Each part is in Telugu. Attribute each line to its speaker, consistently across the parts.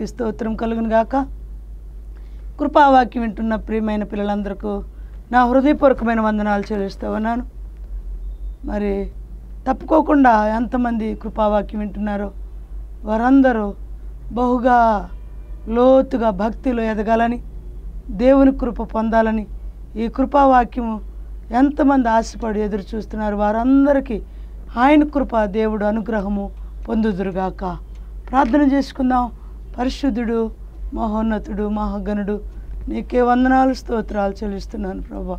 Speaker 1: దేవునికి స్తోత్రం కలుగును గాక. కృపావాక్యం వింటున్న ప్రియమైన పిల్లలందరికీ నా హృదయపూర్వకమైన వందనాలు చెల్లిస్తూ ఉన్నాను. మరి తప్పుకోకుండా ఎంతమంది కృపావాక్యం వింటున్నారో వారందరూ బహుగా లోతుగా భక్తిలో ఎదగాలని దేవుని కృప పొందాలని ఈ కృపావాక్యము ఎంతమంది ఆశపడి ఎదురు చూస్తున్నారు వారందరికీ ఆయన కృప దేవుడు అనుగ్రహము పొందుదురుగాక. ప్రార్థన చేసుకుందాం. పరిశుద్ధుడు మహోన్నతుడు మహాగణుడు నీకే వందనాలు స్తోత్రాలు చెల్లిస్తున్నాను ప్రభా.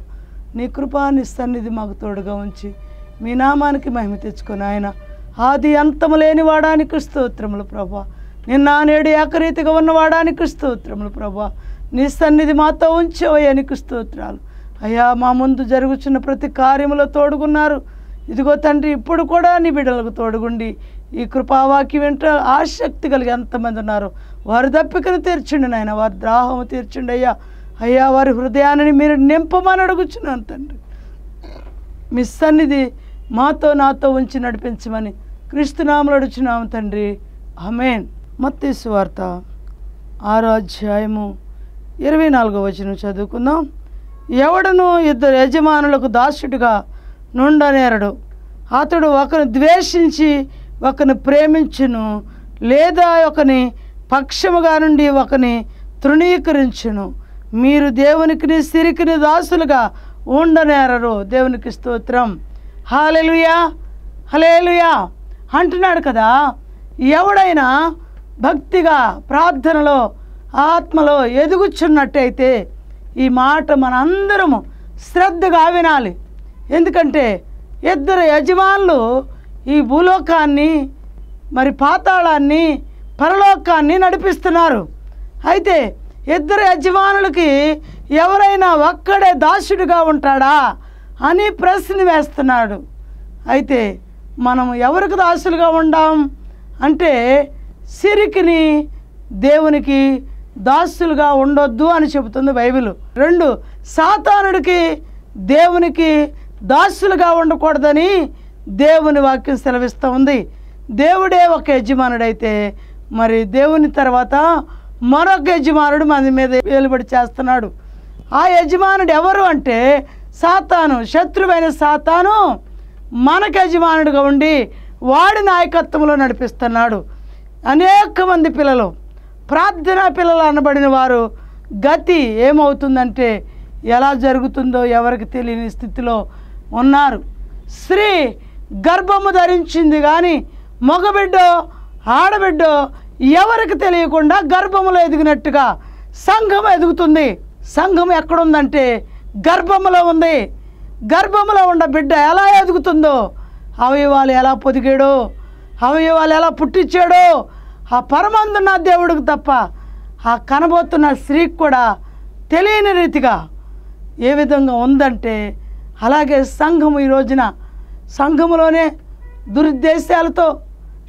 Speaker 1: నీ కృపా నీ సన్నిధి మాకు తోడుగా ఉంచి మీ నామానికి మహిమ తెచ్చుకొని ఆయన ఆది అంతము లేని వాడానికి స్తోత్రములు ప్రభా. నిన్న నేడు ఏకరీతిగా ఉన్న వాడానికి స్తోత్రములు ప్రభా. నీ సన్నిధి మాతో ఉంచేవయ్యానికి స్తోత్రాలు. అయ్యా మా ముందు జరుగుచున్న ప్రతి కార్యములో తోడుగున్నారు. ఇదిగో తండ్రి ఇప్పుడు కూడా నీ బిడ్డలకు తోడుగుండి ఈ కృపావాక్యం వెంట ఆసక్తి కలిగి ఎంతమంది ఉన్నారు? వారి దప్పికను తీర్చండి నాయన వారి దాహము తీర్చండి అయ్యా. అయ్యా వారి హృదయాన్ని మీరు నింపమని అడుగుచున్నాను తండ్రి. మీ సన్నిధి మాతో నాతో ఉంచి నడిపించమని క్రీస్తునామలు అడుచున్నాము తండ్రి. అమేన్ మత్తీసు వార్త ఆరో అధ్యాయము ఇరవై నాలుగో వచనం చదువుకుందాం. ఎవడను ఇద్దరు యజమానులకు దాసుడిగా నుండనేరడు. అతడు ఒకరు ద్వేషించి ఒకని ప్రేమించును లేదా ఒకని పక్షముగా నుండి ఒకని తృణీకరించును. మీరు దేవునికిని సిరికిని దాసులుగా ఉండనేరరు. దేవునికి స్తోత్రం. హాలెలుయా హలేలుయా అంటున్నాడు కదా ఎవడైనా భక్తిగా ప్రార్థనలో ఆత్మలో ఎదుగుచున్నట్టయితే ఈ మాట మనందరము శ్రద్ధగా వినాలి. ఎందుకంటే ఇద్దరు యజమానులు ఈ భూలోకాన్ని మరి పాతాళాన్ని పరలోకాన్ని నడిపిస్తున్నారు. అయితే ఇద్దరు యజమానులకి ఎవరైనా ఒక్కడే దాసుడిగా ఉంటాడా అని ప్రశ్న వేస్తున్నాడు. అయితే మనం ఎవరికి దాసులుగా ఉండాం? అంటే సిరికిని దేవునికి దాసులుగా ఉండొద్దు అని చెబుతుంది బైబిల్. రెండు సాతానుడికి దేవునికి దాసులుగా ఉండకూడదని దేవుని వాక్యం సెలవిస్తూ ఉంది. దేవుడే ఒక యజమానుడైతే మరి దేవుని తర్వాత మరొక యజమానుడు మన మీద వేలుబడి చేస్తున్నాడు. ఆ యజమానుడు ఎవరు అంటే సాతాను శత్రువైన సాతాను మనకు యజమానుడిగా ఉండి వాడి నాయకత్వంలో నడిపిస్తున్నాడు. అనేక మంది పిల్లలు ప్రార్థనా పిల్లలు అనబడిన వారు గతి ఏమవుతుందంటే ఎలా జరుగుతుందో ఎవరికి తెలియని స్థితిలో ఉన్నారు. స్త్రీ గర్భము ధరించింది కానీ మగబిడ్డో ఆడబిడ్డో ఎవరికి తెలియకుండా గర్భములో ఎదిగినట్టుగా సంఘం ఎదుగుతుంది. సంఘం ఎక్కడుందంటే గర్భములో ఉంది. గర్భములో ఉన్న బిడ్డ ఎలా ఎదుగుతుందో అవయవాలు ఎలా పొదిగాడో అవయవాలు ఎలా పుట్టించాడో ఆ పరమందున్న దేవుడికి తప్ప ఆ కనబోతున్న స్త్రీకి కూడా తెలియని రీతిగా ఏ విధంగా ఉందంటే అలాగే సంఘం ఈ రోజున సంఘములోనే దురుద్దేశాలతో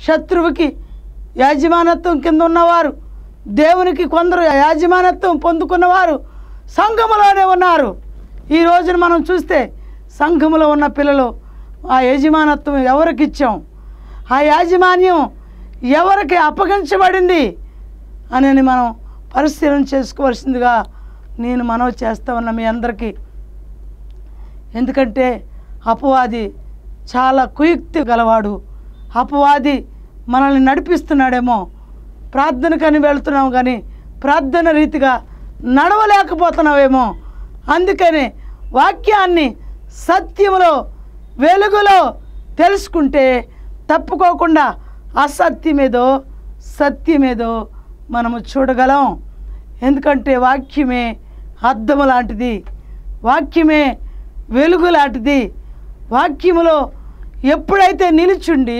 Speaker 1: శత్రువుకి యాజమానత్వం కింద ఉన్నవారు దేవునికి కొందరు యాజమానత్వం పొందుకున్నవారు సంఘములోనే ఉన్నారు. ఈ రోజున మనం చూస్తే సంఘములో ఉన్న పిల్లలు ఆ యజమానత్వం ఎవరికి ఇచ్చాం ఆ యాజమాన్యం ఎవరికి అప్పగించబడింది అని మనం పరిశీలన చేసుకోవాల్సిందిగా నేను మనవి చేస్తా ఉన్నా మీ అందరికీ. ఎందుకంటే అపవాది చాలా కుయుక్తి గలవాడు అపవాది మనల్ని నడిపిస్తున్నాడేమో. ప్రార్థనకని వెళుతున్నాం కానీ ప్రార్థన రీతిగా నడవలేకపోతున్నావేమో. అందుకని వాక్యాన్ని సత్యములో వెలుగులో తెలుసుకుంటే తప్పుకోకుండా అసత్యమేదో సత్యమేదో మనము చూడగలం. ఎందుకంటే వాక్యమే అద్దము లాంటిది వాక్యమే వెలుగు లాంటిది. వాక్యములో ఎప్పుడైతే నిలుచుండి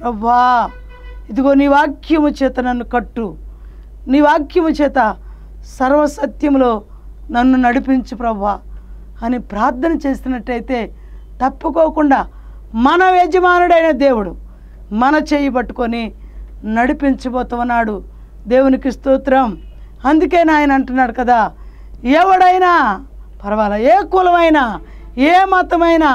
Speaker 1: ప్రభా ఇదిగో నీ వాక్యము చేత నన్ను కట్టు. నీ వాక్యము చేత సర్వసత్యములో నన్ను నడిపించు ప్రభా అని ప్రార్థన చేసినట్టయితే తప్పుకోకుండా మన యజమానుడైన దేవుడు మన చేయి పట్టుకొని నడిపించబోతున్నాడు. దేవునికి స్తోత్రం. అందుకే నాయన అంటున్నాడు కదా ఎవడైనా పర్వాలా ఏ కులమైనా ఏ మతమైనా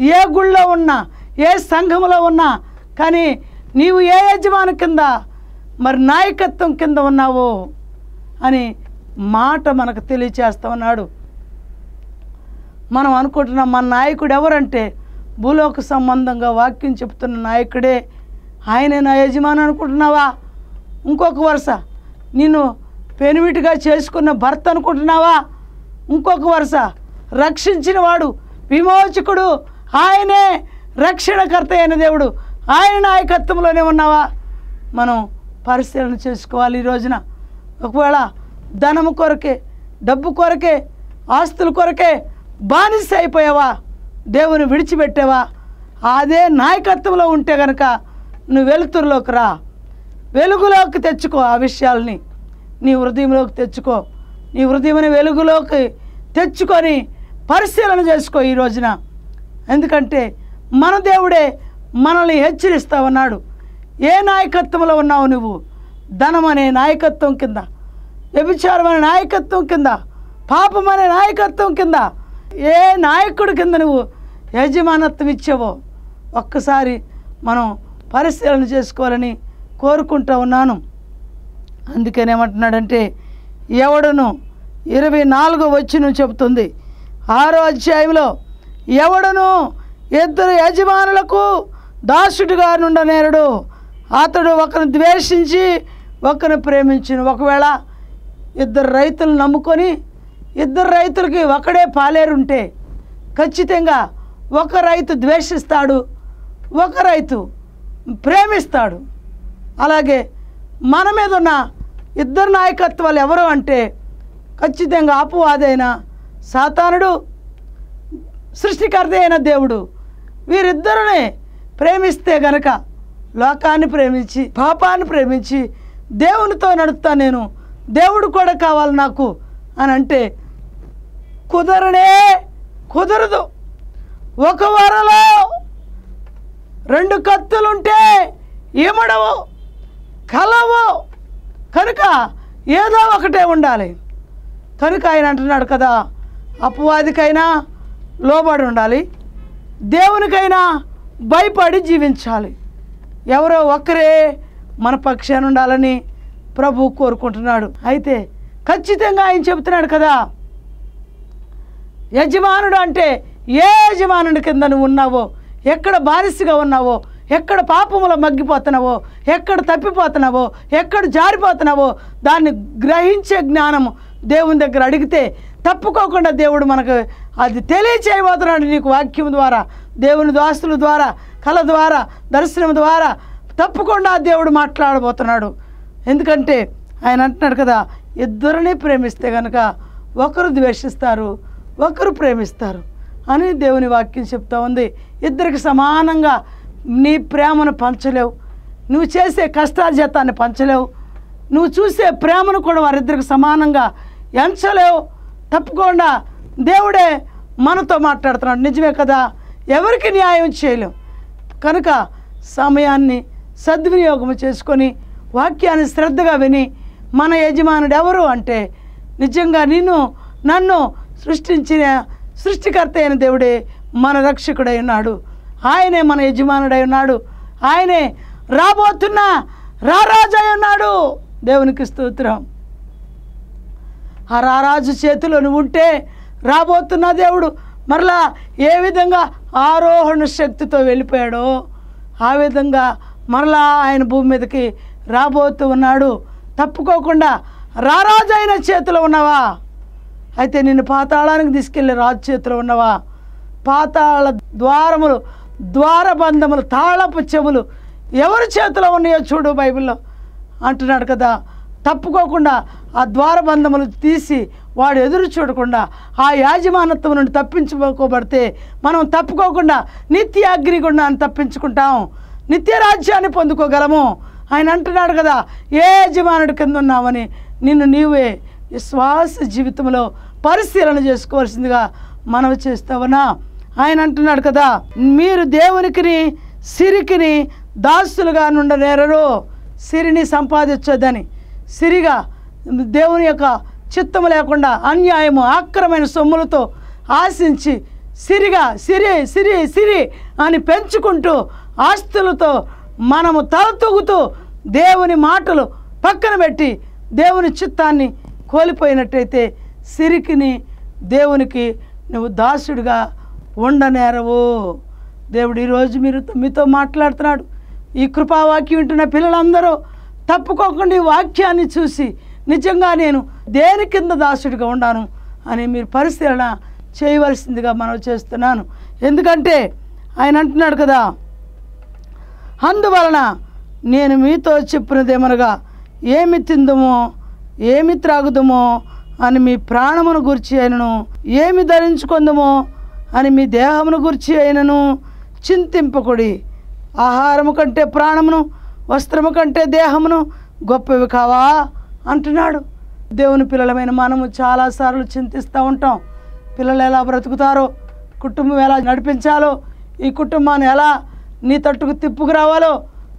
Speaker 1: ఏ గుళ్ళో ఉన్నా ఏ సంఘంలో ఉన్నా కానీ నీవు ఏ యజమాని కింద మరి నాయకత్వం కింద ఉన్నావు అని మాట మనకు తెలియచేస్తా ఉన్నాడు మనం అనుకుంటున్నాం మన నాయకుడు ఎవరంటే భూలోక సంబంధంగా వాక్యం చెప్తున్న నాయకుడే. ఆయనే నా యజమాని అనుకుంటున్నావా? ఇంకొక వరుస నిన్ను పెనిమిటిగా చేసుకున్న భర్త అనుకుంటున్నావా? ఇంకొక వరుస రక్షించిన వాడు విమోచకుడు ఆయనే రక్షణకర్త అయిన దేవుడు. ఆయన నాయకత్వంలోనే ఉన్నావా? మనం పరిశీలన చేసుకోవాలి ఈ రోజున. ఒకవేళ ధనము కొరకే డబ్బు కొరకే ఆస్తుల కొరకే బానిస అయిపోయావా? దేవుని విడిచిపెట్టావా? అదే నాయకత్వంలో ఉంటే గనక నువ్వు వెలుతురులోకి రా. వెలుగులోకి తెచ్చుకో ఆ విషయాల్ని. నీ హృదయంలోకి తెచ్చుకో. నీ హృదయమని వెలుగులోకి తెచ్చుకొని పరిశీలన చేసుకో ఈ రోజున. ఎందుకంటే మన దేవుడే మనల్ని హెచ్చరిస్తా ఉన్నాడు ఏ నాయకత్వంలో ఉన్నావు నువ్వు? ధనం అనే నాయకత్వం కింద వ్యభిచారం అనే నాయకత్వం కింద పాపం అనే నాయకత్వం కింద ఏ నాయకుడి కింద నువ్వు యజమానత్వం ఇచ్చావో ఒక్కసారి మనం పరిశీలన చేసుకోవాలని కోరుకుంటా ఉన్నాను. అందుకనేమంటున్నాడంటే ఎవడును? ఇరవై నాలుగో వచ్చిన చెబుతుంది. ఆరో అధ్యాయంలో ఎవడను ఇద్దరు యజమానులకు దాసుడిగా నుండనేరుడు అతడు ఒకరిని ద్వేషించి ఒకరిని ప్రేమించిన. ఒకవేళ ఇద్దరు రైతులు నమ్ముకొని ఇద్దరు రైతులకి ఒకడే పాలేరుంటే ఖచ్చితంగా ఒక రైతు ద్వేషిస్తాడు ఒక రైతు ప్రేమిస్తాడు. అలాగే మన మీద ఉన్న ఇద్దరు నాయకత్వాలు ఎవరు అంటే ఖచ్చితంగా అపవాదైన సాతానుడు సృష్టికర్త అయిన దేవుడు. వీరిద్దరిని ప్రేమిస్తే గనక లోకాన్ని ప్రేమించి పాపాన్ని ప్రేమించి దేవునితో నడుపుతా నేను. దేవుడు కూడా కావాలి నాకు అని అంటే కుదరనే కుదరదు. ఒక వరలో రెండు కత్తులుంటే ఏమడవు? కలవు. కనుక ఏదో ఒకటే ఉండాలి. కనుక ఆయన అంటున్నాడు కదా అపవాదికైనా లోబడి ఉండాలి. దేవునికైనా భయపడి జీవించాలి. ఎవరో ఒక్కరే మన పక్షాన ఉండాలని ప్రభు కోరుకుంటున్నాడు. అయితే ఖచ్చితంగా ఆయన చెబుతున్నాడు కదా యజమానుడు అంటే ఏ యజమానుడి కింద నువ్వు ఉన్నావో ఎక్కడ బానిసగా ఉన్నావో ఎక్కడ పాపముల మగ్గిపోతున్నావో ఎక్కడ తప్పిపోతున్నావో ఎక్కడ జారిపోతున్నావో దాన్ని గ్రహించే జ్ఞానము దేవుని దగ్గర అడిగితే తప్పుకోకుండా దేవుడు మనకు అది తెలియచేయబోతున్నాడు నీకు వాక్యం ద్వారా దేవుని దాస్తుల ద్వారా కళ ద్వారా దర్శనం ద్వారా. తప్పకుండా దేవుడు మాట్లాడబోతున్నాడు. ఎందుకంటే ఆయన అంటున్నాడు కదా ఇద్దరిని ప్రేమిస్తే కనుక ఒకరు ద్వేషిస్తారు ఒకరు ప్రేమిస్తారు అని దేవుని వాక్యం చెప్తా ఉంది. ఇద్దరికి సమానంగా నీ ప్రేమను పంచలేవు నువ్వు చేసే కష్టార్జతాన్ని పంచలేవు నువ్వు చూసే ప్రేమను కూడా వారిద్దరికి సమానంగా ఎంచలేవు. తప్పకుండా దేవుడే మనతో మాట్లాడుతున్నాడు. నిజమే కదా? ఎవరికి న్యాయం చేయలేం. కనుక సమయాన్ని సద్వినియోగం చేసుకొని వాక్యాన్ని శ్రద్ధగా విని మన యజమానుడు ఎవరు అంటే నిజంగా నిన్ను నన్ను సృష్టించిన సృష్టికర్త అయిన దేవుడే మన రక్షకుడై ఉన్నాడు. ఆయనే మన యజమానుడై ఉన్నాడు. ఆయనే రాబోతున్న రారాజై ఉన్నాడు. దేవునికి స్తోత్రం. ఆ రారాజు చేతిలో నువ్వు ఉంటే రాబోతున్న దేవుడు మరలా ఏ విధంగా ఆరోహణ శక్తితో వెళ్ళిపోయాడో ఆ విధంగా మరలా ఆయన భూమి మీదకి రాబోతూ ఉన్నాడు. తప్పుకోకుండా రారాజు అయిన చేతిలో ఉన్నావా? అయితే నిన్ను పాతాళానికి తీసుకెళ్ళి రాజు చేతిలో ఉన్నవా? పాతాళ ద్వారములు ద్వారబంధములు తాళపు చెవులు ఎవరి చేతిలో ఉన్నాయో చూడు బైబిల్లో అంటున్నాడు కదా. తప్పుకోకుండా ఆ ద్వారబంధములు తీసి వాడు ఎదురు చూడకుండా ఆ యాజమానత్వం నుండి తప్పించుకోబడితే మనం తప్పుకోకుండా నిత్య అగ్నిగుండాన్ని తప్పించుకుంటాం. నిత్య రాజ్యాన్ని పొందుకోగలము. ఆయన అంటున్నాడు కదా ఏ యజమానుడి కింద ఉన్నామని నిన్ను నీవే విశ్వాస జీవితంలో పరిశీలన చేసుకోవాల్సిందిగా మనవి చేస్తావనా? ఆయన అంటున్నాడు కదా మీరు దేవునికిని సిరికిని దాసులుగా నుండనేరరు. సిరిని సంపాదించొద్దని. సిరిగా దేవుని యొక్క చిత్తము లేకుండా అన్యాయము ఆక్రమైన సొమ్ములతో ఆశించి సిరిగా సిరి సిరి సిరి అని పెంచుకుంటూ ఆస్తులతో మనము తలతూగుతూ దేవుని మాటలు పక్కన పెట్టి దేవుని చిత్తాన్ని కోల్పోయినట్టయితే సిరికిని దేవునికి నువ్వు దాసుడిగా ఉండనేరవు. దేవుడు ఈరోజు మీరు మీతో మాట్లాడుతున్నాడు. ఈ కృపావాక్యం వింటున్న పిల్లలందరూ తప్పుకోకుండా ఈ వాక్యాన్ని చూసి నిజంగా నేను దేని కింద దాసుడిగా ఉన్నాను అని మీరు పరిశీలన చేయవలసిందిగా మనం చేస్తున్నాను. ఎందుకంటే ఆయన అంటున్నాడు కదా అందువలన నేను మీతో చెప్పినదేమనగా ఏమి తిందుమో ఏమి త్రాగుదుమో అని మీ ప్రాణమును గురించి అయినను ఏమి ధరించుకుందుమో అని మీ దేహమును గురించి అయినను చింతింపకుడి ఆహారము కంటే ప్రాణమును వస్త్రము కంటే దేహమును గొప్పవి కావా? అంటున్నాడు. దేవుని పిల్లలమైన మనము చాలాసార్లు చింతిస్తూ ఉంటాం. పిల్లలు ఎలా బ్రతుకుతారో కుటుంబం ఎలా నడిపించాలో ఈ కుటుంబాన్ని ఎలా నీ తట్టుకు తిప్పుకు రావాలో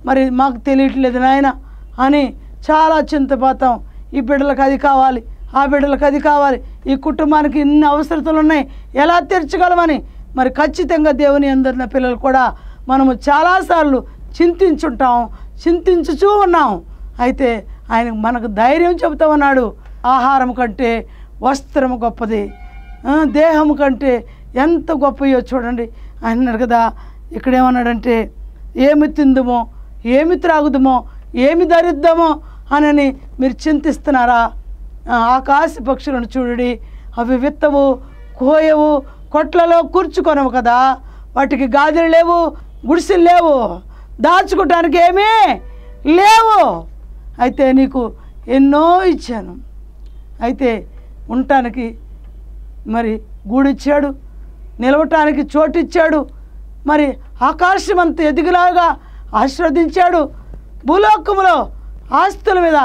Speaker 1: మరి మాకు తెలియట్లేదు నాయన అని చాలా చింతపోతాం ఈ బిడ్డలకు అది కావాలి ఆ బిడ్డలకు అది కావాలి. ఈ కుటుంబానికి ఇన్ని అవసరతలు ఉన్నాయి ఎలా తీర్చగలమని మరి ఖచ్చితంగా దేవుని అందరిన పిల్లలు కూడా మనము చాలాసార్లు చింతించుంటాం చింతించుచూ ఉన్నాం. అయితే ఆయన మనకు ధైర్యం చెబుతామన్నాడు. ఆహారం కంటే వస్త్రము గొప్పది. దేహం దేహము కంటే ఎంత గొప్పయో చూడండి. అన్నారు కదా ఇక్కడేమన్నాడంటే ఏమి తిందుమో ఏమి త్రాగుదమో ఏమి ధరిద్దామో అనని మీరు చింతిస్తున్నారా? ఆకాశ పక్షులను చూడండి. అవి విత్తవు కోయవు కొట్లలో కూర్చుకొనవు కదా. వాటికి గాజులు లేవు గుడిసెలు లేవు. దాచుకోవటానికి ఏమీ లేవు. అయితే నీకు ఎన్నో ఇచ్చాను. అయితే ఉండటానికి మరి గూడిచ్చాడు నిలవటానికి చోటిచ్చాడు మరి ఆకాశం అంత ఎదిగిలాగా ఆశీర్వదించాడు భూలోకములో ఆస్తుల మీద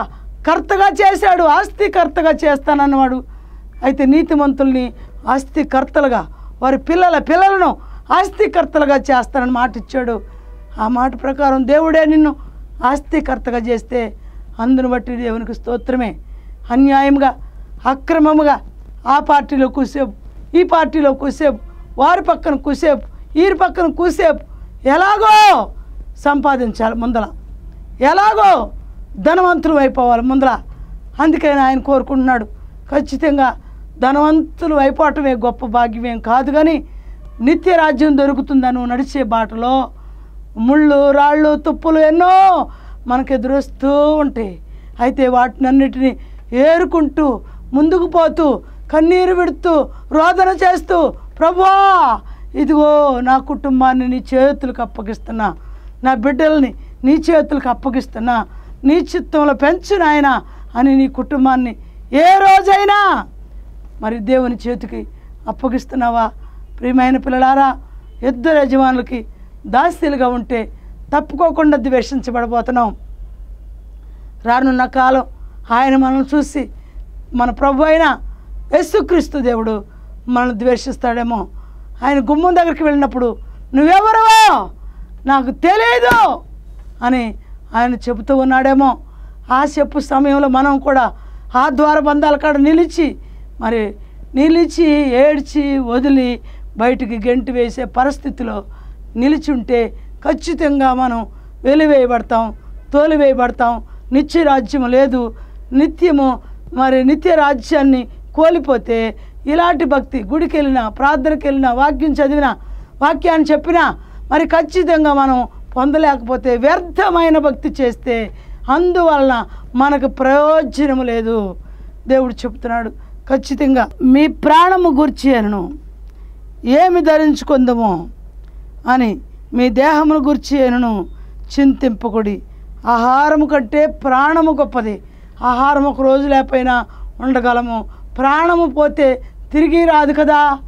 Speaker 1: కర్తగా చేశాడు ఆస్తికర్తగా చేస్తానన్నవాడు అయితే నీతిమంతుల్ని ఆస్తికర్తలుగా వారి పిల్లల పిల్లలను ఆస్తికర్తలుగా చేస్తానని మాట ఇచ్చాడు ఆ మాట ప్రకారం దేవుడే నిన్ను ఆస్తికర్తగా చేస్తే అందును బట్టి దేవునికి స్తోత్రమే. అన్యాయంగా అక్రమముగా ఆ పార్టీలో కూసేపు ఈ పార్టీలో కూసేపు వారి పక్కన కూసేపు వీరి పక్కన కూసేపు ఎలాగో సంపాదించాలి ముందల. ఎలాగో ధనవంతులు అయిపోవాలి ముందల. అందుకని ఆయన కోరుకుంటున్నాడు. ఖచ్చితంగా ధనవంతులు అయిపోవటమే గొప్ప భాగ్యమేం కాదు కానీ నిత్య రాజ్యం దొరుకుతుందని నడిచే బాటలో ముళ్ళు రాళ్ళు తుప్పులు ఎన్నో మనకు ఎదురొస్తూ ఉంటాయి. అయితే వాటినన్నిటిని ఏరుకుంటూ ముందుకు పోతూ కన్నీరు విడుతూ రోదన చేస్తూ ప్రభా ఇదిగో నా కుటుంబాన్ని నీ చేతులకు అప్పగిస్తున్నా. నా బిడ్డల్ని నీ చేతులకు అప్పగిస్తున్నా. నీ చిత్తంలో పెంచు నాయన అని నీ కుటుంబాన్ని ఏ రోజైనా మరి దేవుని చేతికి అప్పగిస్తున్నావా? ప్రియమైన పిల్లలారా ఇద్దరు యజమానులకి దాస్యులుగా ఉంటే తప్పుకోకుండా ద్వేషించబడబోతున్నాం. రానున్న కాలం ఆయన మనల్ని చూసి మన ప్రభు అయిన యేసుక్రీస్తు దేవుడు మనల్ని ద్వేషిస్తాడేమో. ఆయన గుమ్మం దగ్గరికి వెళ్ళినప్పుడు నువ్వెవరవో? నాకు తెలియదు అని ఆయన చెబుతూ ఉన్నాడేమో. ఆ చెప్పు సమయంలో మనం కూడా ఆ ద్వారబంధాల కాడ నిలిచి మరి నిలిచి ఏడ్చి వదిలి బయటికి గెంటి వేసే పరిస్థితిలో నిలిచి ఉంటే ఖచ్చితంగా మనం వెలివేయబడతాం తోలివేయబడతాం. నిత్య రాజ్యం లేదు. నిత్యము మరి నిత్య రాజ్యాన్ని కోల్పోతే ఇలాంటి భక్తి గుడికి వెళ్ళినా ప్రార్థనకి వెళ్ళినా వాక్యం చదివినా వాక్యాన్ని చెప్పినా మరి ఖచ్చితంగా మనం పొందలేకపోతే వ్యర్థమైన భక్తి చేస్తే అందువలన మనకు ప్రయోజనం లేదు. దేవుడు చెప్తున్నాడు ఖచ్చితంగా మీ ప్రాణము గుర్చి అనను ఏమి ధరించుకుందామో అని మీ దేహమును గురించి అనను చింతింపకుడి. ఆహారము కంటే ప్రాణము గొప్పది. ఆహారం ఒక రోజు లేకపోయినా ఉండగలము. ప్రాణము పోతే తిరిగి రాదు కదా?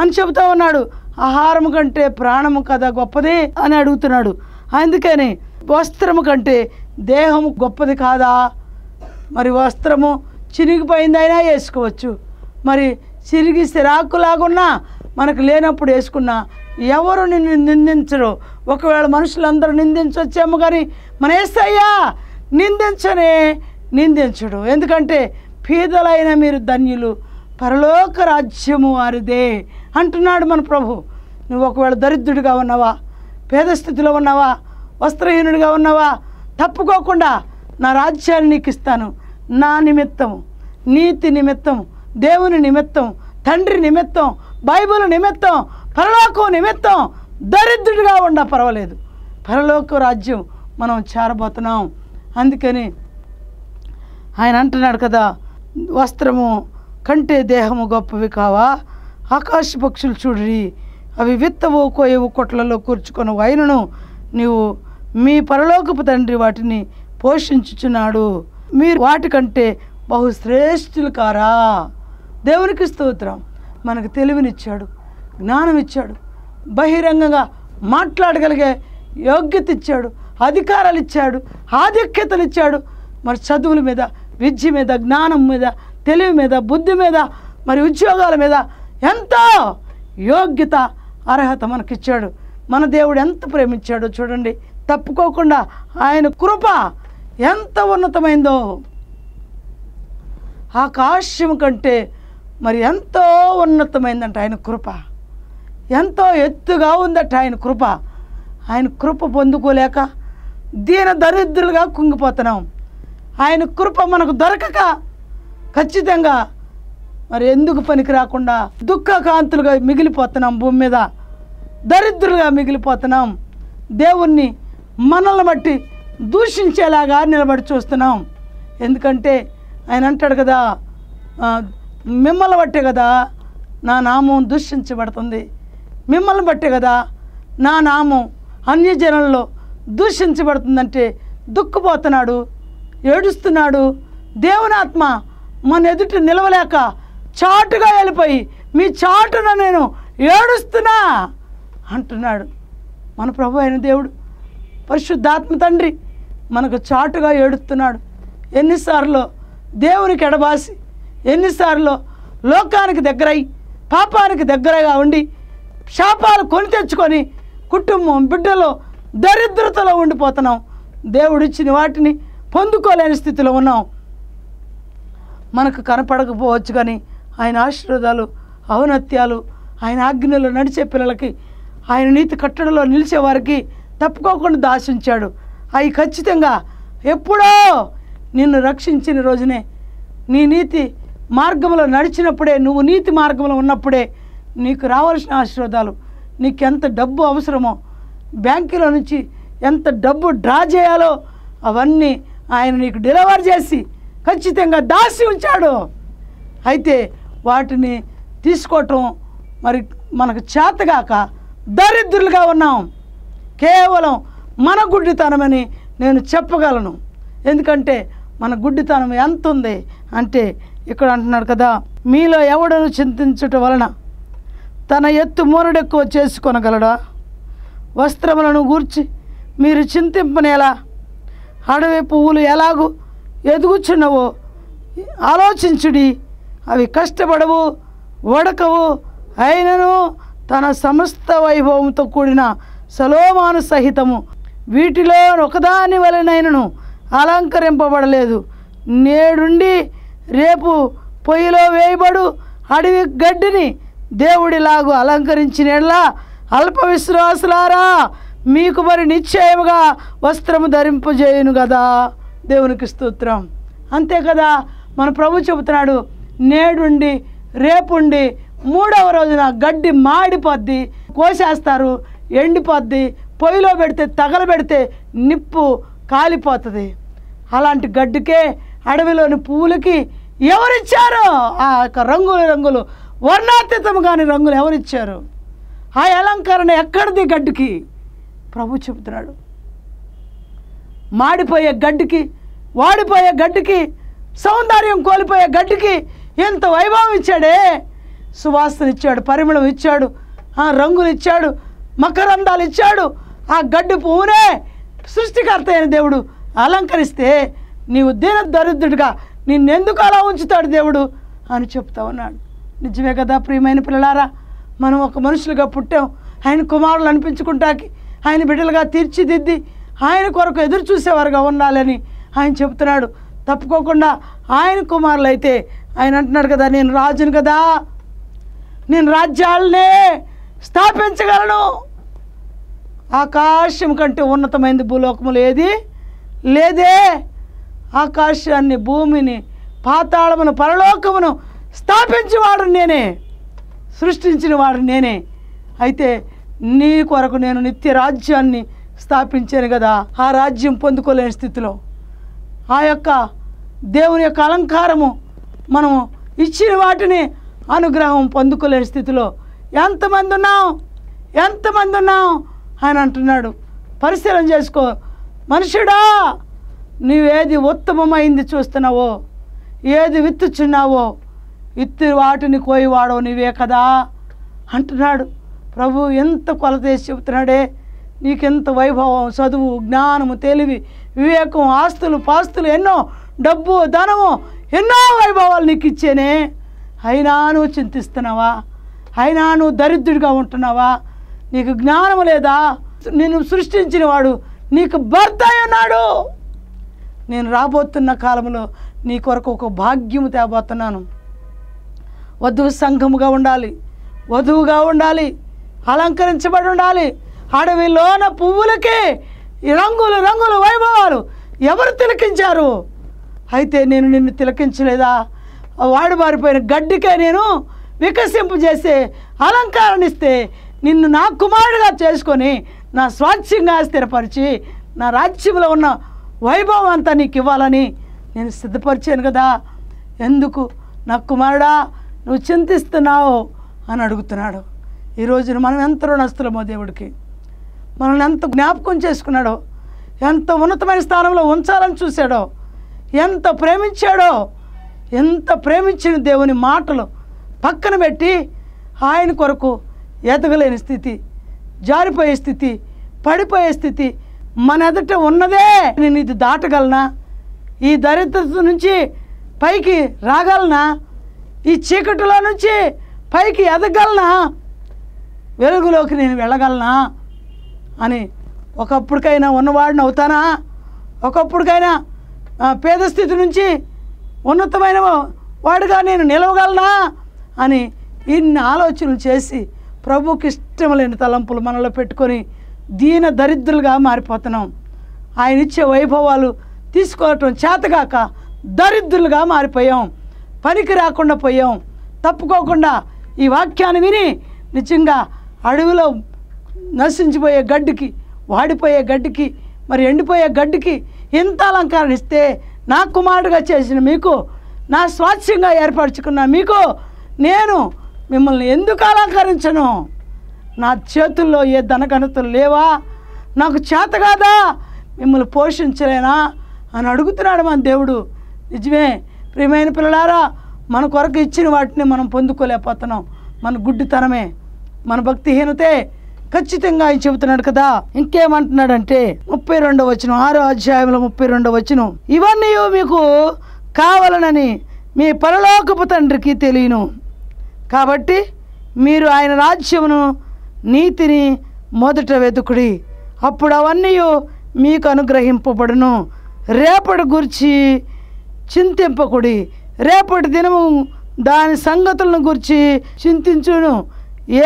Speaker 1: అని చెబుతూ ఉన్నాడు. ఆహారము కంటే ప్రాణము కదా గొప్పది? అని అడుగుతున్నాడు. అందుకని వస్త్రము కంటే దేహము గొప్పది కాదా? మరి వస్త్రము చినిగిపోయిందైనా వేసుకోవచ్చు. మరి చిరిగి సిరాకులాగున్నా మనకు లేనప్పుడు వేసుకున్నా ఎవరు నిన్ను నిందించరు? ఒకవేళ మనుషులందరూ నిందించొచ్చేమో కానీ మన ఏసయ్యా నిందించనే నిందించడు. ఎందుకంటే పీదలైన మీరు ధన్యులు పరలోక రాజ్యము వారిదే అంటున్నాడు మన ప్రభు. నువ్వు ఒకవేళ దరిద్రుడిగా ఉన్నావా పేద స్థితిలో ఉన్నావా వస్త్రహీనుడిగా ఉన్నావా తప్పుకోకుండా నా రాజ్యాన్ని నీకు ఇస్తాను. నా నిమిత్తం నీతి నిమిత్తం దేవుని నిమిత్తం తండ్రి నిమిత్తం బైబిల్ నిమిత్తం పరలోకం నిమిత్తం దరిద్రుడిగా ఉండ పర్వాలేదు. పరలోక రాజ్యం మనం చేరబోతున్నాం. అందుకని ఆయన అంటున్నాడు కదా వస్త్రము కంటే దేహము గొప్పవి కావా? ఆకాశ పక్షులు చూడి అవి విత్తవు కోయవు కొట్లలో కూర్చుకున్న వైనను నీవు మీ పరలోకపు తండ్రి వాటిని పోషించుచున్నాడు. మీరు వాటికంటే బహుశ్రేష్ఠులు కారా? దేవునికి స్తోత్రం. మనకు తెలివినిచ్చాడు. జ్ఞానం ఇచ్చాడు బహిరంగంగా మాట్లాడగలిగే యోగ్యత ఇచ్చాడు అధికారాలు ఇచ్చాడు ఆధిక్యతలు ఇచ్చాడు మరి చదువుల మీద విద్య మీద జ్ఞానం మీద తెలివి మీద బుద్ధి మీద మరి ఉద్యోగాల మీద ఎంతో యోగ్యత అర్హత మనకిచ్చాడు. మన దేవుడు ఎంత ప్రేమించాడో చూడండి. తప్పుకోకుండా ఆయన కృప ఎంత ఉన్నతమైందో. ఆకాశం కంటే మరి ఎంతో ఉన్నతమైందంట ఆయన కృప. ఎంతో ఎత్తుగా ఉందట ఆయన కృప. ఆయన కృప పొందుకోలేక దీన దరిద్రులుగా కుంగిపోతున్నాం. ఆయన కృప మనకు దొరకక ఖచ్చితంగా మరి ఎందుకు పనికి రాకుండా దుఃఖకాంతులుగా మిగిలిపోతున్నాం భూమి మీద. దరిద్రులుగా మిగిలిపోతున్నాం. దేవుణ్ణి మనల్ని బట్టి దూషించేలాగా నిలబడి చూస్తున్నాం. ఎందుకంటే ఆయన అంటాడు కదా మిమ్మల్ని బట్టే కదా నా నామం దూషించబడుతుంది. మిమ్మల్ని బట్టే కదా నా నామం అన్యజనంలో దూషించబడుతుందంటే దుక్కుపోతున్నాడు ఏడుస్తున్నాడు. దేవుని ఆత్మ మన ఎదుట నిలవలేక చాటుగా వెళ్ళిపోయి మీ చాటున నేను ఏడుస్తున్నా అంటున్నాడు. మన ప్రభు అయిన దేవుడు పరిశుద్ధాత్మ తండ్రి మనకు చాటుగా ఏడుస్తున్నాడు. ఎన్నిసార్లు దేవునికి ఎడబాసి ఎన్నిసార్లు లోకానికి దగ్గరై పాపానికి దగ్గరగా ఉండి శాపాలు కొని తెచ్చుకొని కుటుంబం బిడ్డలో దరిద్రతలో ఉండిపోతున్నాం. దేవుడిచ్చిన వాటిని పొందుకోలేని స్థితిలో ఉన్నాం. మనకు కనపడకపోవచ్చు కానీ ఆయన ఆశీర్వాదాలు ఔన్నత్యాలు ఆయన ఆజ్ఞలో నడిచే పిల్లలకి ఆయన నీతి కట్టడలో నిలిచే వారికి తప్పుకోకుండా దాశించాడు అవి ఖచ్చితంగా ఎప్పుడో నిన్ను రక్షించిన రోజునే నీ నీతి మార్గంలో నడిచినప్పుడే నువ్వు నీతి మార్గంలో ఉన్నప్పుడే నీకు రావాల్సిన ఆశీర్వాదాలు నీకు ఎంత డబ్బు అవసరమో బ్యాంకులో నుంచి ఎంత డబ్బు డ్రా చేయాలో అవన్నీ ఆయన నీకు డెలివర్ చేసి ఖచ్చితంగా దాసి ఉంచాడు. అయితే వాటిని తీసుకోవటం మరి మనకు చేతగాక దరిద్రులుగా ఉన్నాం. కేవలం మన గుడ్డితనమని నేను చెప్పగలను. ఎందుకంటే మన గుడ్డితనం ఎంత ఉంది అంటే ఇక్కడ అంటున్నాడు కదా మీలో ఎవడను చింతించటం వలన? తన ఎత్తు మూరడెక్కువ చేసుకొనగలడా? వస్త్రములను గూర్చి మీరు చింతింపనేలా? అడవి పువ్వులు ఎలాగూ ఎదుగుచున్నవో ఆలోచించుడి. అవి కష్టపడవు వడకవు. అయినను తన సమస్త వైభవంతో కూడిన సలోమాను సహితము. వీటిలో ఒకదాని వలనైనను అలంకరింపబడలేదు. నేడుండి రేపు పొయ్యిలో వేయబడు అడవి గడ్డిని దేవుడిలాగు అలంకరించిన అల్ప విశ్వాసులారా మీకు మరి నిశ్చయముగా వస్త్రము ధరింపజేయును కదా దేవునికి స్తోత్రం. అంతే కదా మన ప్రభు చెబుతున్నాడు నేడుండి రేపుండి మూడవ రోజున గడ్డి మాడిపోద్ది కోసేస్తారు ఎండిపోద్ది పొయ్యిలో పెడితే తగలబెడితే నిప్పు కాలిపోతుంది. అలాంటి గడ్డికే అడవిలోని పువ్వులకి ఎవరిచ్చారో? ఆ యొక్క రంగులు రంగులు వర్ణాతీతం కాని రంగులు ఎవరిచ్చారు? ఆ అలంకరణ ఎక్కడిది గడ్డికి? ప్రభు చెబుతున్నాడు. మాడిపోయే గడ్డికి వాడిపోయే గడ్డికి సౌందర్యం కోల్పోయే గడ్డికి ఎంత వైభవం ఇచ్చాడే? సువాసన ఇచ్చాడు పరిమళం ఇచ్చాడు ఆ రంగులు ఇచ్చాడు మకరందాలు ఇచ్చాడు. ఆ గడ్డి పువ్వునే సృష్టికర్త అయిన దేవుడు అలంకరిస్తే నీవు దీన దరిద్రుడిగా నిన్నెందుకు అలా ఉంచుతాడు దేవుడు అని చెప్తా ఉన్నాడు. నిజమే కదా ప్రియమైన పిల్లలారా? మనం ఒక మనుషులుగా పుట్టాం. ఆయన కుమారులు అనిపించుకుంటాకి ఆయన బిడ్డలుగా తీర్చిదిద్ది ఆయన కొరకు ఎదురు చూసేవారుగా ఉండాలని ఆయన చెబుతున్నాడు. తప్పుకోకుండా ఆయన కుమారులు అయితే ఆయన అంటున్నాడు కదా నేను రాజును కదా. నేను రాజ్యాలనే స్థాపించగలను. ఆకాశం కంటే ఉన్నతమైనది భూలోకములు ఏది లేదే. ఆకాశాన్ని భూమిని పాతాళమును పరలోకమును స్థాపించేవాడు నేనే సృష్టించిన వాడు నేనే. అయితే నీ కొరకు నేను నిత్య రాజ్యాన్ని స్థాపించాను కదా ఆ రాజ్యం పొందుకోలేని స్థితిలో. ఆ యొక్క దేవుని యొక్క అలంకారము మనము ఇచ్చిన వాటిని అనుగ్రహం పొందుకోలేని స్థితిలో. ఎంతమంది ఉన్నాం? ఎంతమంది ఉన్నాం? ఆయన అంటున్నాడు. పరిశీలన చేసుకో. మనుషుడా నీవేది ఉత్తమమైంది చూస్తున్నావో ఏది విత్తుచున్నావో ఇత్తి వాటిని కోయివాడో నీవే కదా అంటున్నాడు. ప్రభు ఎంత కొలతేసి చెబుతున్నాడే నీకెంత వైభవం చదువు జ్ఞానము తెలివి వివేకం ఆస్తులు పాస్తులు ఎన్నో డబ్బు ధనము ఎన్నో వైభవాలు నీకు ఇచ్చేనే అయినా నువ్వు చింతిస్తున్నావా? అయినా నువ్వు దరిద్రుడిగా ఉంటున్నావా? నీకు జ్ఞానము లేదా? నిన్ను సృష్టించిన వాడు నీకు భర్త ఉన్నాడు నేను రాబోతున్న కాలంలో నీ కొరకు ఒక భాగ్యము తేబోతున్నాను. వధువు సంఘముగా ఉండాలి. వధువుగా ఉండాలి. అలంకరించబడి ఉండాలి. అడవిలోన పువ్వులకి రంగులు రంగులు వైభవాలు ఎవరు తిలకించారు? అయితే నేను నిన్ను తిలకించలేదా? వాడు మారిపోయిన గడ్డికే నేను వికసింపజేసే చేసే అలంకారణిస్తే నిన్ను నా కుమారుడిగా చేసుకొని నా స్వాచ్ఛంగా స్థిరపరిచి నా రాజ్యంలో ఉన్న వైభవం అంతా నీకు ఇవ్వాలని నేను సిద్ధపరిచాను కదా. ఎందుకు? నా కుమారుడా నువ్వు చింతిస్తున్నావు అని అడుగుతున్నాడు. ఈ రోజున మనం ఎంత రుణస్తులమో దేవుడికి. మనల్ని ఎంత జ్ఞాపకం చేసుకున్నాడో ఎంత ఉన్నతమైన స్థానంలో ఉంచాలని చూశాడో ఎంత ప్రేమించాడో ఎంత ప్రేమించిన దేవుని మాటలు పక్కన పెట్టి ఆయన కొరకు ఎదగలేని స్థితి జారిపోయే స్థితి పడిపోయే స్థితి మన ఎదుట ఉన్నదే. నేను ఇది దాటగలనా? ఈ దరిద్రత నుంచి పైకి రాగలనా? ఈ చీకటిలో నుంచి పైకి ఎదగలనా? వెలుగులోకి నేను వెళ్ళగలనా? అని ఒకప్పుడికైనా ఉన్నవాడిని అవుతానా? ఒకప్పుడికైనా పేద స్థితి నుంచి ఉన్నతమైన వాడిగా నేను నిలవగలనా? అని ఇన్ని ఆలోచనలు చేసి ప్రభుకి ఇష్టం లేని తలంపులు మనలో పెట్టుకొని దీన దరిద్రులుగా మారిపోతున్నాం. ఆయన ఇచ్చే వైభవాలు తీసుకోవటం చేతగాక దరిద్రులుగా మారిపోయాం. పనికి రాకుండా పోయాం. తప్పుకోకుండా ఈ వాక్యాన్ని విని నిజంగా అడవిలో నశించిపోయే గడ్డికి వాడిపోయే గడ్డికి మరి ఎండిపోయే గడ్డికి ఎంత అలంకారం ఇస్తే నా కుమారుడుగా చేసిన మీకు నా స్వాస్థ్యంగా ఏర్పరచుకున్న మీకు నేను మిమ్మల్ని ఎందుకు అలంకరించను? నా చేతుల్లో ఏ ధనఘనతలు లేవా? నాకు చేత కాదా? మిమ్మల్ని పోషించలేనా? అని అడుగుతున్నాడు మన దేవుడు. నిజమే ప్రియమైన పిల్లలారా మన కొరకు ఇచ్చిన వాటిని మనం పొందుకోలేకపోతున్నాం. మన గుడ్డితనమే మన భక్తిహీనతే ఖచ్చితంగా ఆయన చెబుతున్నాడు కదా. ఇంకేమంటున్నాడంటే ముప్పై రెండవ వచనం ఆరో అధ్యాయంలో ముప్పై రెండవ వచనం ఇవన్నీ మీకు కావాలనని మీ పరలోకపు తండ్రికి తెలియను. కాబట్టి మీరు ఆయన రాజ్యమును నీతిని మొదట వెతుకుడి. అప్పుడు అవన్నీ మీకు అనుగ్రహింపబడును. రేపటి గురించి చింతింపకుడి. రేపటి దినము దాని సంగతులను గురించి చింతించును.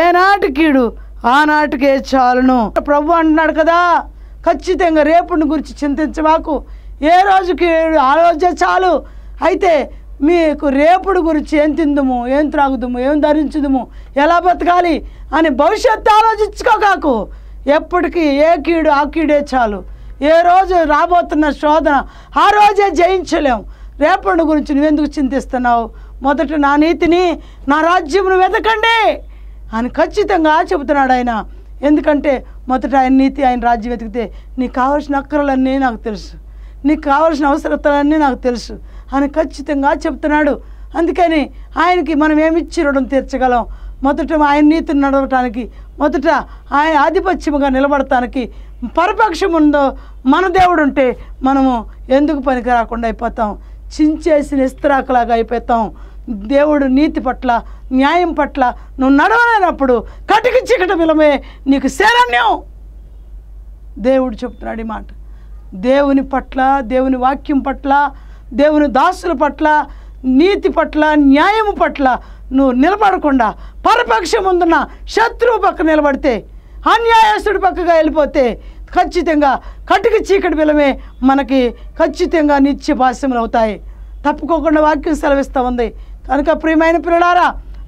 Speaker 1: ఏనాటి కీడు ఆనాటికే చాలును. ప్రభు అంటున్నాడు కదా ఖచ్చితంగా రేపుని గురించి చింతించమాకు ఏ రోజుకి ఆ రోజే చాలు. అయితే మీకు రేపుడు గురించి ఏం తిందుము ఏం త్రాగుదుము ఏం ధరించుదుము ఎలా బతకాలి అని భవిష్యత్తు ఆలోచించుకోకాకు ఎప్పటికీ ఏ కీడు ఆ కీడే చాలు. ఏ రోజు రాబోతున్న శోధన ఆ రోజే జయించలేము రేపటి గురించి నువ్వెందుకు చింతిస్తున్నావు? మొదట నా నీతిని నా రాజ్యమును వెతకండి అని ఖచ్చితంగా చెబుతున్నాడు ఆయన. ఎందుకంటే మొదట ఆయన నీతి ఆయన రాజ్యం వెతికితే నీకు కావాల్సిన అక్కరలన్నీ నాకు తెలుసు. నీకు కావాల్సిన అవసరతలన్నీ నాకు తెలుసు అని ఖచ్చితంగా చెప్తున్నాడు అందుకని ఆయనకి మనం ఏమిచ్చి రుణం తీర్చగలం? మొదట ఆయన నీతిని నడవటానికి మొదట ఆయన ఆధిపత్యముగా నిలబడటానికి పరపక్షం ఉందో మన దేవుడు ఉంటే మనము ఎందుకు పనికి రాకుండా అయిపోతాం? చించేసిన ఇస్త్రాకులాగా అయిపోతాం. దేవుడు నీతి పట్ల న్యాయం పట్ల నువ్వు నడవలేనప్పుడు కటికి చికట విలమే నీకు శరణ్యం. దేవుడు చెప్తున్నాడు ఈ మాట. దేవుని పట్ల దేవుని వాక్యం పట్ల దేవుని దాసుల పట్ల నీతి పట్ల న్యాయము పట్ల నువ్వు నిలబడకుండా పరపక్షం ముందున్న శత్రువు పక్క నిలబడితే అన్యాయస్తుడి పక్కగా వెళ్ళిపోతే ఖచ్చితంగా కటిక చీకటి బిలమే మనకి ఖచ్చితంగా నిత్య భాష్యములు అవుతాయి. తప్పుకోకుండా వాక్యం సెలవిస్తూ ఉంది. కనుక ప్రియమైన పిల్లలారా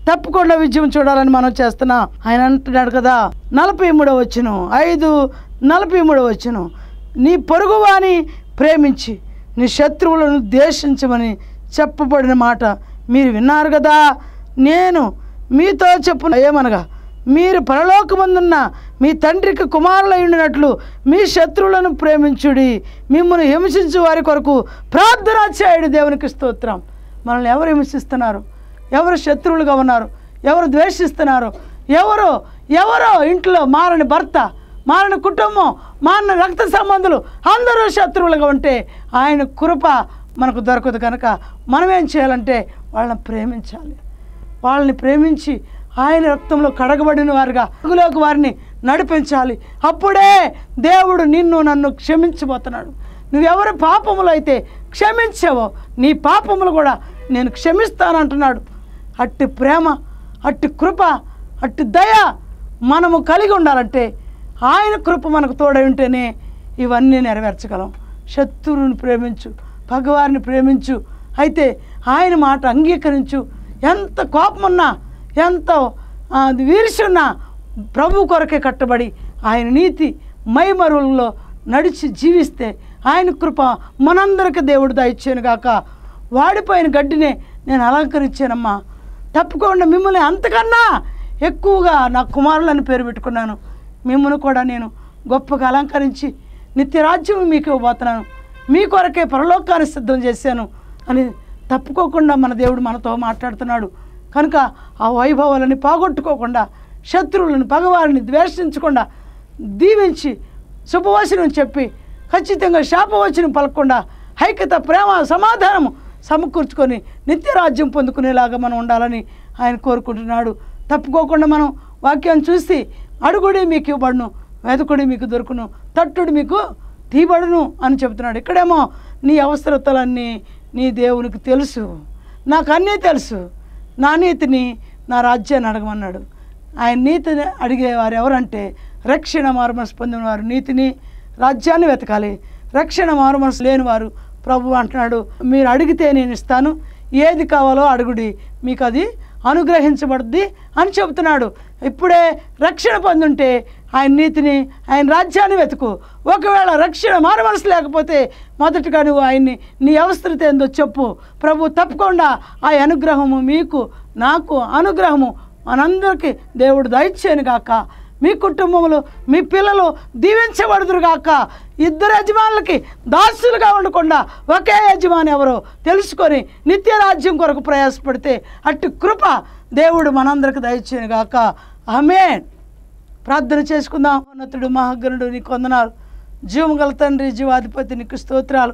Speaker 1: తప్పకుండా విజయం చూడాలని మనం చేస్తున్నాం. ఆయన అంటున్నాడు కదా నలభై మూడో వచ్చును ఐదు నలభై మూడో వచ్చును నీ పొరుగువాని ప్రేమించి నీ శత్రువులను ద్వేషించమని చెప్పబడిన మాట మీరు విన్నారు కదా? నేను మీతో చెప్పున ఏమనగా మీరు పరలోకమందున్న మీ తండ్రికి కుమారులై ఉండినట్లు మీ శత్రువులను ప్రేమించుడి మిమ్మల్ని హింసించు వారి కొరకు ప్రార్థన చేయుడు దేవునికి స్తోత్రం. మనల్ని ఎవరు హింసిస్తున్నారు? ఎవరు శత్రువులుగా ఉన్నారు? ఎవరు ద్వేషిస్తున్నారు? ఎవరు ఎవరో ఇంట్లో మారని భర్త మారని కుటుంబం మారిన రక్త సంబంధులు అందరూ శత్రువులుగా ఉంటే ఆయన కృప మనకు దొరకదు కనుక మనం ఏం చేయాలంటే వాళ్ళని ప్రేమించాలి. వాళ్ళని ప్రేమించి ఆయన రక్తంలో కడగబడిన వారుగా అగులోకి వారిని నడిపించాలి. అప్పుడే దేవుడు నిన్ను నన్ను క్షమించబోతున్నాడు. నువ్వెవరి పాపములు అయితే క్షమించావో నీ పాపములు కూడా నేను క్షమిస్తానంటున్నాడు. అట్టి ప్రేమ అట్టి కృప అట్టి దయ మనము కలిగి ఉండాలంటే ఆయన కృప మనకు తోడై ఉంటేనే ఇవన్నీ నెరవేర్చగలం. శత్రువుని ప్రేమించు పగవారిని ప్రేమించు అయితే ఆయన మాట అంగీకరించు. ఎంత కోపమున్నా ఎంతో ఆ, ప్రభు కొరకే కట్టబడి ఆయన నీతి మైమరువుల్లో నడిచి జీవిస్తే ఆయన కృప మనందరికి దేవుడు దయచేను గాక. వాడిపోయిన గడ్డినే నేను అలంకరించానమ్మా. తప్పకుండా మిమ్మల్ని అంతకన్నా ఎక్కువగా నా కుమారులను పేరు పెట్టుకున్నాను. మిమ్మల్ని కూడా నేను గొప్పగా అలంకరించి నిత్యరాజ్యం మీకు ఇవ్వబోతున్నాను. మీ కొరకే పరలోకాన్ని సిద్ధం చేశాను అని తప్పుకోకుండా మన దేవుడు మనతో మాట్లాడుతున్నాడు. కనుక ఆ వైభవాలని పోగొట్టుకోకుండా శత్రువులను పగవారిని ద్వేషించకుండా దీవించి శుభవచనం చెప్పి ఖచ్చితంగా శాపవచనం పలకకుండా ఐక్యత ప్రేమ సమాధానము సమకూర్చుకొని నిత్యరాజ్యం పొందుకునేలాగా మనం ఉండాలని ఆయన కోరుకుంటున్నాడు. తప్పుకోకుండా మనం వాక్యాన్ని చూసి అడుగుడి మీకు ఇవ్వబడును వెదకుడి మీకు దొరుకును తట్టుడు మీకు తీయబడును అని చెబుతున్నాడు. ఇక్కడేమో నీ అవసరతలన్నీ నీ దేవునికి తెలుసు నాకు అన్నీ తెలుసు. నా నీతిని నా రాజ్యాన్ని అడగమన్నాడు. ఆయన నీతిని అడిగేవారు ఎవరంటే రక్షణ మారుమనసు పొందిన వారు నీతిని రాజ్యాన్ని వెతకాలి. రక్షణ మారుమనసు లేని వారు ప్రభు అంటున్నాడు. మీరు అడిగితే నేను ఇస్తాను. ఏది కావాలో అడుగుడి. మీకు అది అనుగ్రహించబడుద్ది అని చెబుతున్నాడు. ఇప్పుడే రక్షణ పొందుంటే ఆయన నీతిని ఆయన రాజ్యాన్ని వెతుకు. ఒకవేళ రక్షణ మారమనసు లేకపోతే మొదటగా నువ్వు ఆయన్ని నీ అవసరత ఏందో చెప్పు. ప్రభు తప్పకుండా ఆ అనుగ్రహము మీకు నాకు అనుగ్రహము మనందరికీ దేవుడు దయచేను గాక. మీ కుటుంబములు మీ పిల్లలు దీవించబడుదురు కాక ఇద్దరు యజమానులకి దాసులుగా ఉండకుండా ఒకే యజమాని ఎవరో తెలుసుకొని నిత్య రాజ్యం కొరకు ప్రయాసపడితే అట్టి కృప దేవుడు మనందరికి దయచేయను గాక ఆమె ప్రార్థన చేసుకుందాం. ఉన్నతుడు మహాగణుడు నీకు వందనాలు. జీవం గల తండ్రి జీవాధిపతి నీకు స్తోత్రాలు.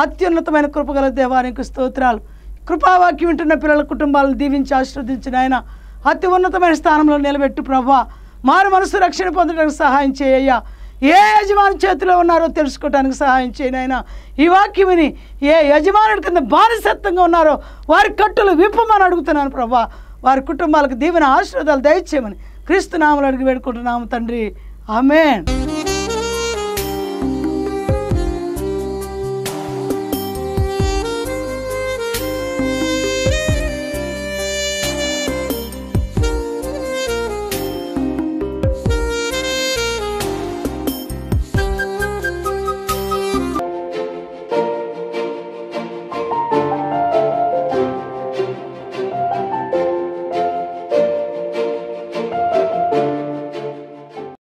Speaker 1: అత్యున్నతమైన కృపగల దేవా నీకు స్తోత్రాలు. కృపావాక్యం వింటున్న పిల్లల కుటుంబాలను దీవించి ఆశీర్వదించిన ఆయన అతి ఉన్నతమైన స్థానంలో నిలబెట్టు ప్రభా. మారు మనసు రక్షణ పొందడానికి సహాయం చేయ్యా ఏ యజమాని చేతిలో ఉన్నారో తెలుసుకోవడానికి సహాయం చేయనైనా ఈ వాక్యం విని ఏ యజమానుడి కింద బానిసత్వంగా ఉన్నారో వారి కట్టులు విప్పమని అడుగుతున్నాను ప్రభా. వారి కుటుంబాలకు దీవెన ఆశీర్వాదాలు దయచేయమని క్రీస్తు నామలు అడిగి వేడుకుంటున్నాము తండ్రి. ఆమెన్.